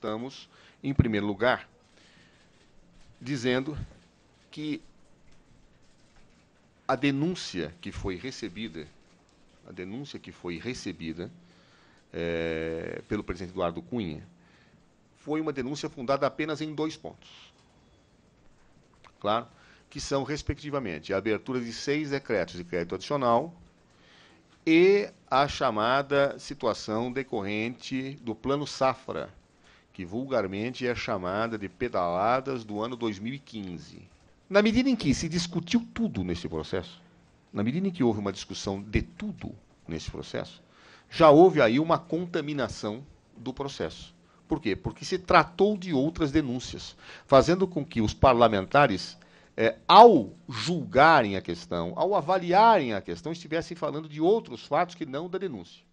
estamos, em primeiro lugar, dizendo que a denúncia que foi recebida, a denúncia que foi recebida é, pelo presidente Eduardo Cunha, foi uma denúncia fundada apenas em dois pontos. Claro, que são, respectivamente, a abertura de seis decretos de crédito adicional e a chamada situação decorrente do Plano Safra, que vulgarmente é chamada de pedaladas do ano 2015. Na medida em que se discutiu tudo nesse processo, na medida em que houve uma discussão de tudo nesse processo, já houve aí uma contaminação do processo. Por quê? Porque se tratou de outras denúncias, fazendo com que os parlamentares, é, ao julgarem a questão, ao avaliarem a questão, estivessem falando de outros fatos que não da denúncia.